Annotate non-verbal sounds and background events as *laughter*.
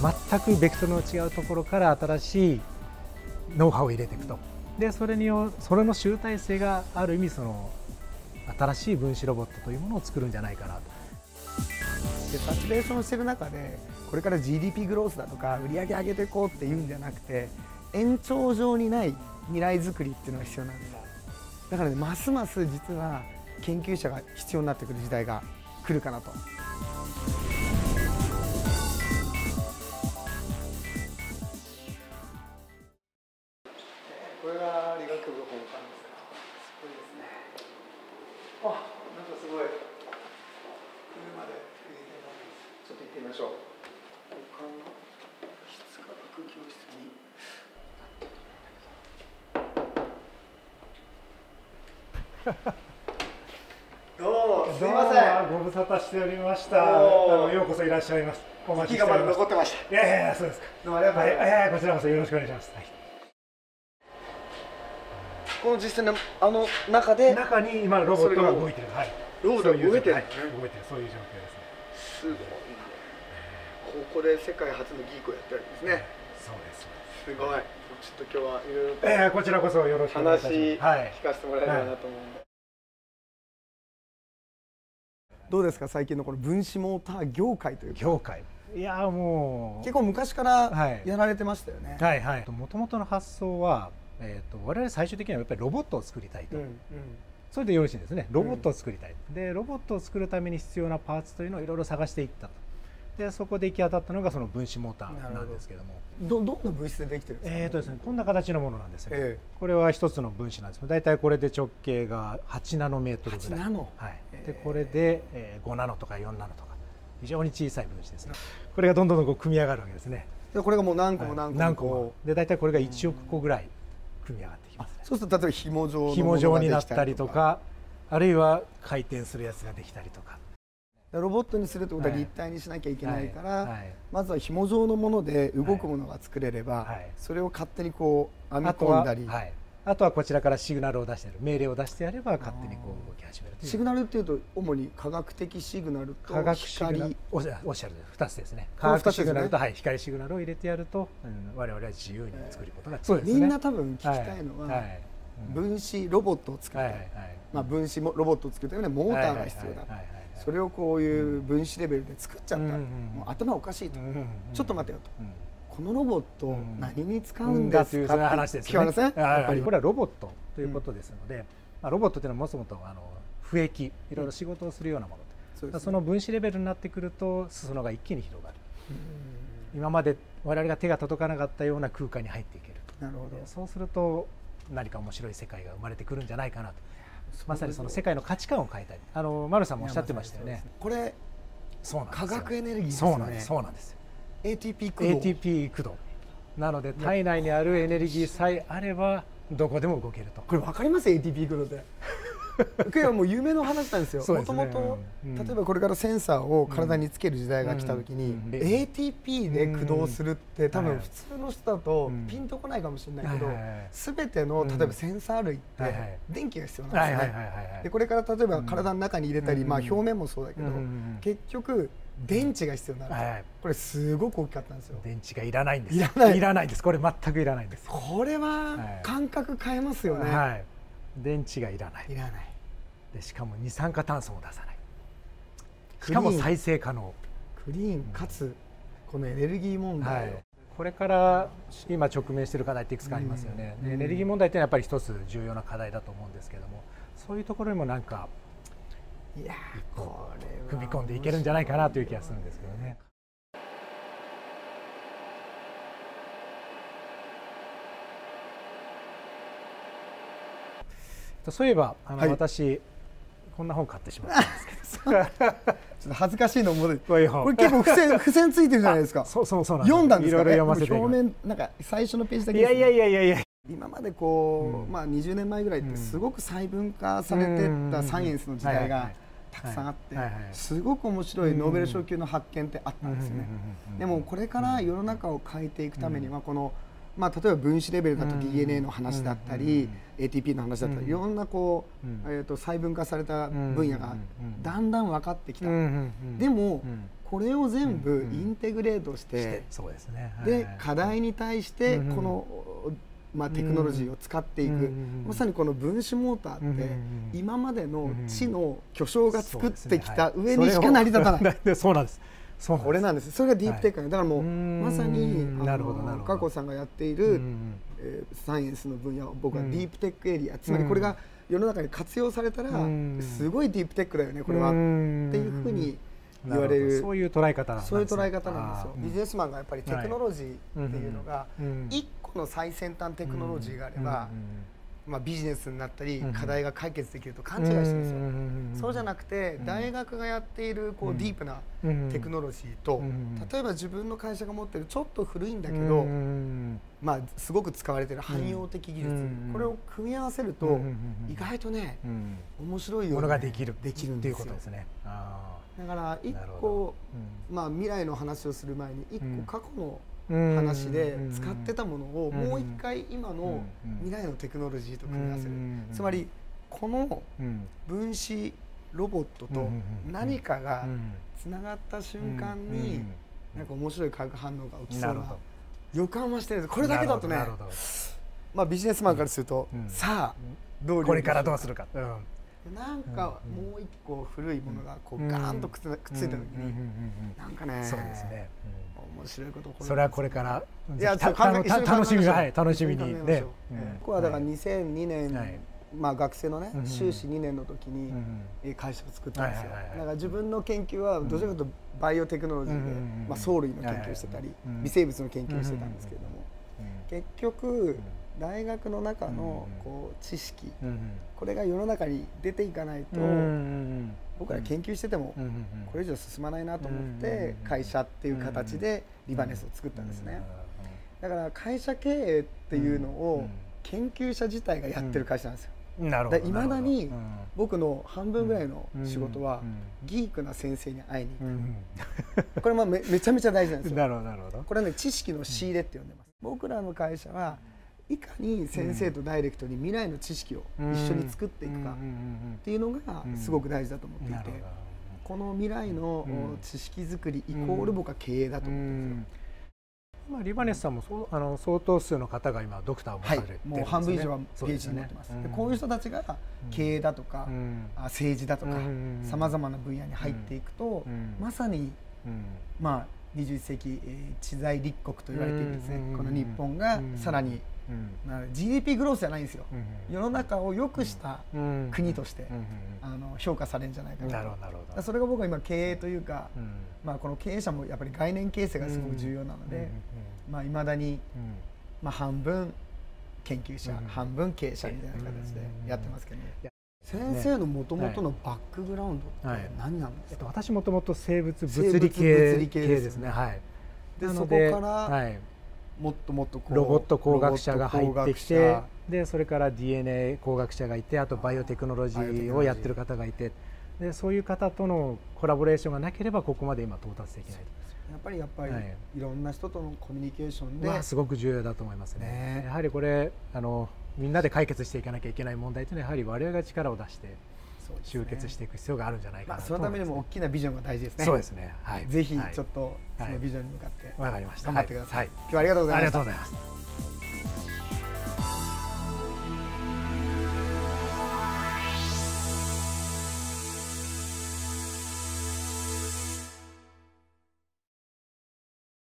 全くベクトルの違うところから新しいノウハウを入れていくとでそれによそれの集大成がある意味その新しい分子ロボットというものを作るんじゃないかなと。でサチュレーションしてる中でこれから GDP グロースだとか売り上げ上げていこうっていうんじゃなくて延長上にない未来づくりっていうのが必要なんですだからねますます実は研究者が必要になってくる時代が来るかなと。これが理学部本館ですか。すごいですね。あ、なんかすごい。車でちょっと行ってみましょう。他の質科学教室に。*laughs* どうも、すみません。ご無沙汰しておりました。ようこそいらっしゃいます。お待ち息がまだしております。残ってました。いやいやそうですか。どうもありがとうはい、ございます。はい、こちらこそよろしくお願いします。はいこの実際のあの中で中に今ロボットが動いてる。はい。ロボットが動いてるはい、動いてるそういう状況ですね。すごいね。ここで世界初のギークをやってるんですね。そうです。すごい。ちょっと今日はいろいろとえー、こちらこそよろしくお願いし話ます。はい。聞かせてもらえればなと思うんで。どうですか最近のこの分子モーター業界というか業界。いやーもう結構昔からはいやられてましたよね。はいはい。もともとの発想は、えっ、と我々最終的にはやっぱりロボットを作りたいと。うんうん。それでよろしいんですね。ロボットを作りたい。で、ロボットを作るために必要なパーツというのをいろいろ探していったと。で、そこで行き当たったのがその分子モーターなんですけども。どどんな物質でできてるんですか？えーとですね、こんな形のものなんですよ、えこれは一つの分子なんです大体これで直径が8ナノメートルぐらい。8ナノ？はい、えーでこれで、えー5ナノとか4ナノとか。非常に小さい分子ですね。これがどんどんどんこう組み上がるわけですね。でこれがもう何個もはい。何個も。こもで大体これが1億個ぐらい組み上がってきますね。う。そうすると例えば紐状紐状になったりとかあるいは回転するやつができたりとか。ロボットにするってことははい。立体にしなきゃいけないから、はい。はい。まずは紐状のもので動くものが作れれば、はい。それを勝手にこう編み込んだり、はい、あとはこちらからシグナルを出してやる。命令を出してやれば勝手にこう動き始めるシグナルっていうと主に科学的シグナルと光。おっしゃおっしゃる。2つですね。この二つ化学シグナルと、ですはい、光シグナルを入れてやると、うん、我々は自由に作ることができそうるですね。みんな多分聞きたいのは、はい。はい。分子ロボットを作りたい、はいはい。まあ、分子もロボットを作るためにはモーターが必要だ、はいはいはいはいそれをこういう分子レベルで作っちゃった、うんうんうんもう頭おかしいと、うんうんうんちょっと待てよと、うんこのロボットうん。何に使ううんんですか？だというそういう話ですよね。すねはいやっぱりこれはロボットということですので、まあ、ロボットというのはもともとあの不益いろいろ仕事をするようなものう。ですね。その分子レベルになってくると裾野が一気に広がる、今まで我々が手が届かなかったような空間に入っていけるなるほど。でそうすると何か面白い世界が生まれてくるんじゃないかなと。まさにその世界の価値観を変えたいあの丸さんもおっしゃってましたよね。これそうなんですよ。化学エネルギーですよね。そうなんです。そうなんです。よ ATP 駆動。ATP 駆動。なので体内にあるエネルギーさえあればどこでも動けると。これ分かります？ATP 駆動って。*laughs* これはもう夢の話なんですよ。もともとうん。例えばこれからセンサーを体につける時代が来た時に、うん。うん。ATP で駆動するって多はい分普通の人だとうん。ピンとこないかもしれないけど、はいはいはい全てのうん。例えばセンサー類って電気が必要なんですね。はいでこれから例えば体の中に入れたり、うんまあ、表面もそうだけど、結局電池が必要になると、はい。はいこれすごく大きかったんですよ。電池がいらないんです。いらない。いらないです。これ全くいらないんです。これは感覚変えますよね。はい。電池がいらない。いらない。でしかも二酸化炭素も出さない。しかも再生可能。クリーンかつこのエネルギー問は題。を、い、これから今直面している課題っていくつかありますよね、うん。でエネルギー問題っていうのはやっぱり一つ重要な課題だと思うんですけどもそういうところにもなんかいやーこれは。踏み込んでいけるんじゃないかなという気がするんですけどね。そういえばあの、はい。私こんな本買ってしまったんですけど。*laughs* ちょっと恥ずかしいのも *laughs* これ結構付箋付箋ついてるじゃないですか。そうそうそう読んだんですか？いろいろ読ませて表面なんか最初のページだけね。いやいやいやいやいや。今までこう、うん。まあ20年前ぐらいっうんてすごく細分化されてったサイエンスの時代がたくさんあってすごく面白いノーベル賞級の発見ってあったんですよね。でもこれから世の中を変えていくためにはこのまあ、例えば分子レベルだとうん。DNA の話だったり、ATP の話だったり、うん。いろんなこう、うん。えー、と細分化された分野がうん。だんだん分かってきた、でも、うん。これを全部インテグレートししててそうですね。はい。で課題に対してこの、まあ、テクノロジーを使っていく、うんうんまさにこの分子モーターって、うんうんうん今までのうん知の巨匠が作ってきた上にしか成り立たない、それをで *laughs* そうなんです。そうこれなんです。それがディープテックなんでだからもう、うん。まさにあなるほどなるのほど。加古さんがやっていうんる、うん。えーサイエンスの分野を僕はうん。ディープテックエリア、つまりこれが世の中に活用されたら、うん。すごいディープテックだよねこれは、っていうふうに言われる。そういう捉え方なんですね。そういう捉え方なんですよ。ビジネスマンがやっぱりテクノロジーっていうのがうん。一個の最先端テクノロジーがあれば、まあ、ビジネスになったりうん課題が解決できると勘違いしてるんですよ。よそうじゃなくてうん。大学がやっているこううん。ディープなうん。テクノロジーとうん例えば自分の会社が持ってるちょっと古いんだけうどんまあすごく使われてる汎用的技術うんこれを組み合わせると意外とねうん。面白いものができる。できるんっていうですよことですね。あだから一個ど。まあ未来の話をする前に一うん。個過去のー話でうん使ってたものをうんもう一回今のうん未来のテクノロジーと組み合わせるうんつまりこのうん。分子ロボットと何かがうん。つながった瞬間うんになんか面白い化学反応が起きそうな予感はしてるんです。これだけだとねまあビジネスマンからするとうん。さあどうこれからどうするるか。うん。なんかうんもう一個古いものがこうガーンとくっついた時になんかねそうですね面白いことそれはこれから。いや楽しみがはい楽しみに。ねう。僕はだから2002年はい。まあ学生のねうん修士2年の時に会社を作ったんですよ。だから自分の研究はどちらかというとバイオテクノロジーでまあ藻類の研究をしてたり微生物の研究をしてたんですけれども。結局大学の中のうん。こう知識うんうん。これが世の中に出ていかないと僕ら研究しててもこれ以上進まないなと思ってうん会社っていう形でリバネスを作ったんですね。だから会社経営っていうのを研究者自体がやってる会社なんですよ。うん。なるほどいまだに僕の半分ぐらいのうん仕事はうん。ギークな先生に会いに行く。*laughs* これまあめめちゃめちゃ大事なんですよ。*laughs* なるほどなるほど。これはね知識の仕入れって呼んでます。僕らの会社はいかに先生とダイレクトに未来の知識を一緒に作っていくかっていうのがすごく大事だと思っていてこの未来のうん。知識作りイコール僕は経営だと思ってるんですよ。まあリバネスさんもそうあの相当数の方が今ドクターを持たはいれてるんです、ね。もう半分以上は PhD よね。持ってます。ん。でこういう人たちが経営だとかうん。あ政治だとかうんさまざまな分野に入っていくとうん。まさにうん。まあ21世紀えー知財立国と言われているですね。うんこの日本がうんさらに GDP グロースじゃないんですよ。うん世の中を良くしたうん。国としてあの評価されるんじゃないかうんな。なとるほどなるほど。だからそれが僕は今経営というかうん。まあこの経営者もやっぱり概念形成がすごく重要なのでまあ未だにうん。まあ半分研究者うん。半分経営者みたいな形でやってますけどね。先生のもともとのバックグラウンドはい。って何なんですか？えっと私もともと生物生物物理系物理系系ですですね。はい。でそこからはいもっともっとロボット工学者が入ってきてでそれから DNA 工学者がいてあとバイオテクノロジーをやってる方がいて。でそういう方とのコラボレーションがなければここまで今到達できない者やっぱりやっぱり、はい。い、ろんな人とのコミュニケーションで、まあすごく重要だと思いますね。ね。やはりこれあのみんなで解決していかなきゃいけない問題というのはやはり我々が力を出して集結していく必要があるんじゃないかまあ、なとそのためにも大きなビジョンが大事ですね。そうですね。はい。ぜひはいちょっとそのビジョンに向かってわかりました。頑張ってください、はい。今日はありがとうございました